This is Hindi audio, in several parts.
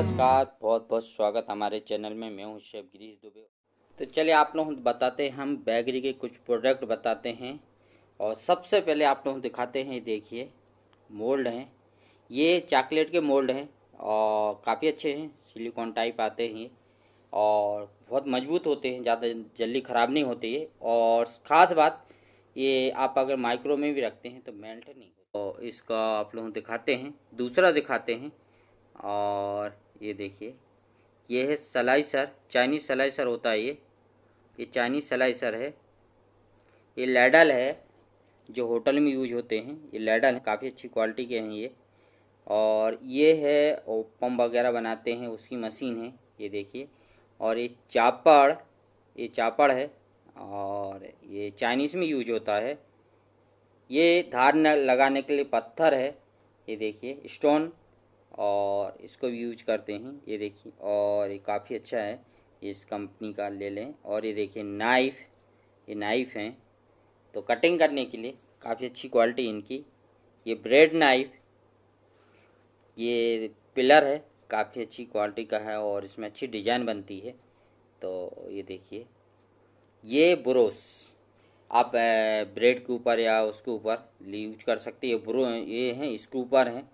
नमस्कार, बहुत बहुत स्वागत हमारे चैनल में। मैं हूँ शेफ गिरीश दुबे। तो चलिए आप लोग बताते हैं, हम बैगरी के कुछ प्रोडक्ट बताते हैं। और सबसे पहले आप लोग दिखाते हैं देखिए मोल्ड हैं। ये चॉकलेट के मोल्ड हैं और काफ़ी अच्छे हैं सिलिकॉन टाइप आते हैं और बहुत मज़बूत होते हैं, ज़्यादा जल्दी ख़राब नहीं होते ये। और ख़ास बात, ये आप अगर माइक्रो में भी रखते हैं तो मेल्ट नहीं तो इसका आप लोग दिखाते हैं, दूसरा दिखाते हैं। और ये देखिए। ये है सलाइसर चाइनीज़ सलाइसर होता है ये। ये चाइनीज़ सलाइसर है। ये लैडल है, जो होटल में यूज़ होते हैं। ये लैडल है, काफ़ी अच्छी क्वालिटी के हैं ये। और ये है पम्प वगैरह बनाते हैं, उसकी मशीन है। ये देखिए। और ये चापड़ ये चापड़ है। और ये चाइनीज़ में यूज़ होता है। ये धार लगाने के लिए पत्थर है। ये देखिए स्टोन और इसको भी यूज़ करते हैं। ये देखिए, और ये काफ़ी अच्छा है। इस कंपनी का ले लें। और ये देखिए, नाइफ, ये नाइफ हैं। तो कटिंग करने के लिए काफ़ी अच्छी क्वालिटी इनकी। ये ब्रेड नाइफ, ये पिलर है, काफ़ी अच्छी क्वालिटी का है और इसमें अच्छी डिज़ाइन बनती है। तो ये देखिए, ये ब्रोस, आप ब्रेड के ऊपर या उसके ऊपर यूज़ कर सकते ये ब्रो, ये हैं, इसके ऊपर हैं।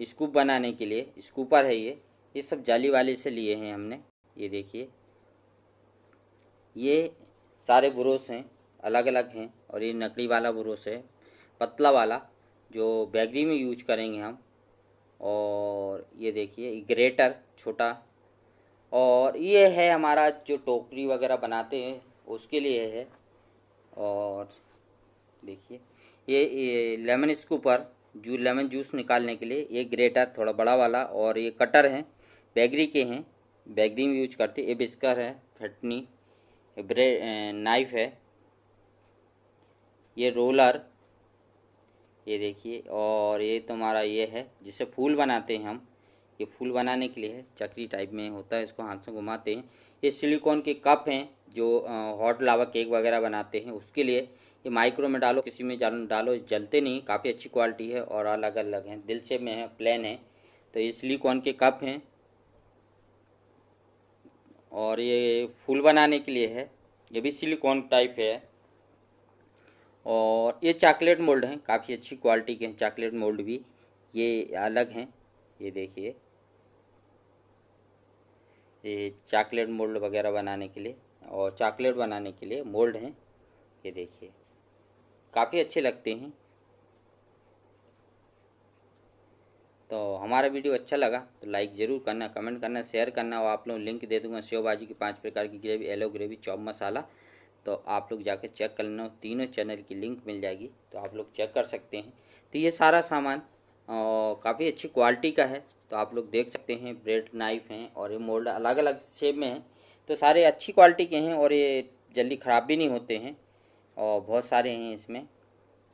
स्कूप बनाने के लिए स्कूपर है ये ये सब जाली वाले से लिए हैं हमने ये देखिए। ये सारे ब्रोस हैं अलग अलग हैं और ये नकली वाला ब्रोस है पतला वाला जो बैगरी में यूज़ करेंगे हम और ये देखिए ग्रेटर छोटा और ये है हमारा जो टोकरी वगैरह बनाते हैं उसके लिए है और देखिए ये, ये लेमन स्कूपर जू, लेमन जूस निकालने के लिए, ये ग्रेटर, थोड़ा बड़ा वाला, और ये कटर हैं, बैगरी के हैं, बैगरी में यूज़ करते ये बिस्कर है फटनी ब्रेड नाइफ है, ये रोलर, ये देखिए, और ये तुम्हारा ये है, जिसे फूल बनाते हैं हम, ये फूल बनाने के लिए है, चक्री टाइप में होता है, इसको हाथ से घुमाते हैं, ये सिलिकॉन के कप हैं जो हॉट लावा केक वगैरह बनाते हैं, उसके लिए ये माइक्रो में डालो, किसी में डालो, जलते नहीं, काफ़ी अच्छी क्वालिटी है और अलग अलग हैं, दिल से में है, प्लेन है तो ये सिलिकॉन के कप हैं। और ये फूल बनाने के लिए है, ये भी सिलिकॉन टाइप है। और ये चॉकलेट मोल्ड हैं, काफ़ी अच्छी क्वालिटी के हैं, चॉकलेट मोल्ड भी, ये अलग हैं, ये देखिए। ये चॉकलेट मोल्ड वगैरह बनाने के लिए। और चॉकलेट बनाने के लिए मोल्ड हैं। ये देखिए। काफ़ी अच्छे लगते हैं। तो हमारा वीडियो अच्छा लगा तो लाइक ज़रूर करना कमेंट करना शेयर करना और आप लोग लिंक दे दूँगा सेव भाजी की पाँच प्रकार की ग्रेवी एलो ग्रेवी चौप मसाला तो आप लोग जाके चेक कर लेना, तीनों चैनल की लिंक मिल जाएगी तो आप लोग चेक कर सकते हैं। तो ये सारा सामान काफ़ी अच्छी क्वालिटी का है तो आप लोग देख सकते हैं ब्रेड नाइफ हैं, और ये मोल्ड अलग अलग शेप में हैं। तो सारे अच्छी क्वालिटी के हैं और ये जल्दी ख़राब भी नहीं होते हैं और बहुत सारे हैं इसमें।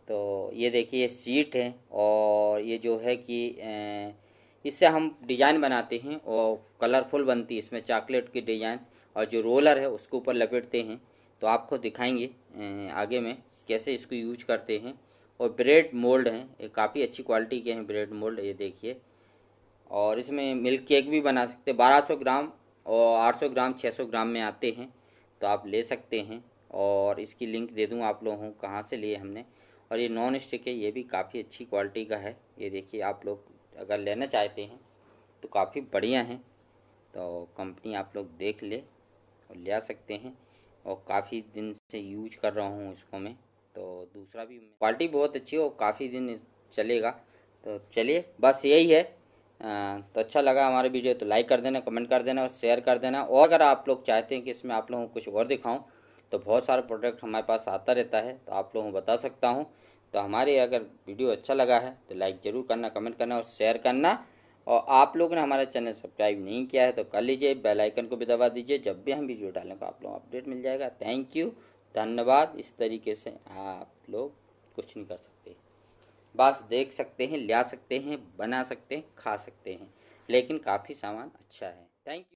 तो ये देखिए, ये सीट है और ये जो है कि इससे हम डिज़ाइन बनाते हैं और कलरफुल बनती है इसमें चॉकलेट की डिज़ाइन और जो रोलर है उसके ऊपर लपेटते हैं। तो आपको दिखाएँगे आगे में कैसे इसको यूज़ करते हैं। और ब्रेड मोल्ड हैं, ये काफ़ी अच्छी क्वालिटी के हैं ब्रेड मोल्ड ये देखिए। और इसमें मिल्क केक भी बना सकते हैं, बारह सौ ग्राम और आठ सौ ग्राम छः सौ ग्राम में आते हैं तो आप ले सकते हैं। और इसकी लिंक दे दूँ आप लोगों को कहाँ से लिए हमने। और ये नॉन स्टिक है, ये भी काफ़ी अच्छी क्वालिटी का है। ये देखिए, आप लोग अगर लेना चाहते हैं तो काफ़ी बढ़िया है। तो कंपनी आप लोग देख ले और ले आ सकते हैं। और काफ़ी दिन से यूज़ कर रहा हूँ इसको मैं। तो दूसरा भी क्वालिटी बहुत अच्छी है और काफ़ी दिन चलेगा। तो चलिए, बस यही है। तो अच्छा लगा हमारा वीडियो तो लाइक कर देना कमेंट कर देना और शेयर कर देना। और अगर आप लोग चाहते हैं कि इसमें आप लोगों को कुछ और दिखाऊँ तो बहुत सारे प्रोडक्ट हमारे पास आता रहता है तो आप लोगों को बता सकता हूँ। तो हमारे अगर वीडियो अच्छा लगा है तो लाइक ज़रूर करना कमेंट करना और शेयर करना। और आप लोग ने हमारा चैनल सब्सक्राइब नहीं किया है तो कर लीजिए बेल आइकन को भी दबा दीजिए, जब भी हम वीडियो डालें तो आप लोगों को अपडेट मिल जाएगा। थैंक यू धन्यवाद। इस तरीके से आप लोग कुछ नहीं कर सकते। बस देख सकते हैं, ला सकते हैं, बना सकते हैं, खा सकते हैं। लेकिन काफ़ी सामान अच्छा है। Thank you